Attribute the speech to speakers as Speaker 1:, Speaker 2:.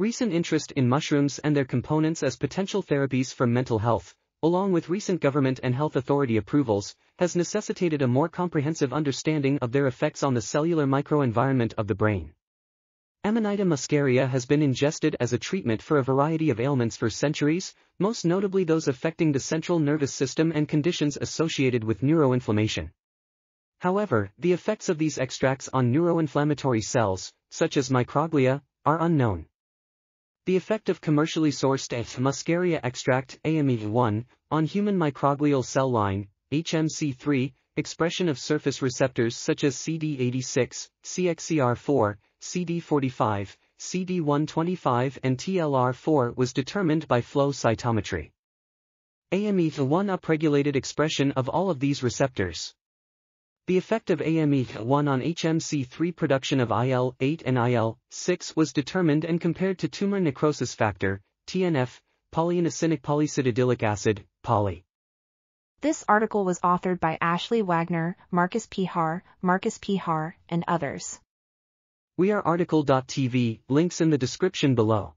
Speaker 1: Recent interest in mushrooms and their components as potential therapies for mental health, along with recent government and health authority approvals, has necessitated a more comprehensive understanding of their effects on the cellular microenvironment of the brain. Amanita muscaria has been ingested as a treatment for a variety of ailments for centuries, most notably those affecting the central nervous system and conditions associated with neuroinflammation. However, the effects of these extracts on neuroinflammatory cells, such as microglia, are unknown. The effect of commercially sourced muscaria extract AME1 on human microglial cell line, HMC3, expression of surface receptors such as CD86, CXCR4, CD45, CD125 and TLR4 was determined by flow cytometry. AME1 upregulated expression of all of these receptors. The effect of AME1 on HMC3 production of IL-8 and IL-6 was determined and compared to tumor necrosis factor, TNF, polyinosinic polycytidylic acid, poly.
Speaker 2: This article was authored by Ashley Wagner, Marcus Pehar, Marcus Pehar, and others.
Speaker 1: We are RTCL.TV, links in the description below.